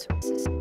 Services.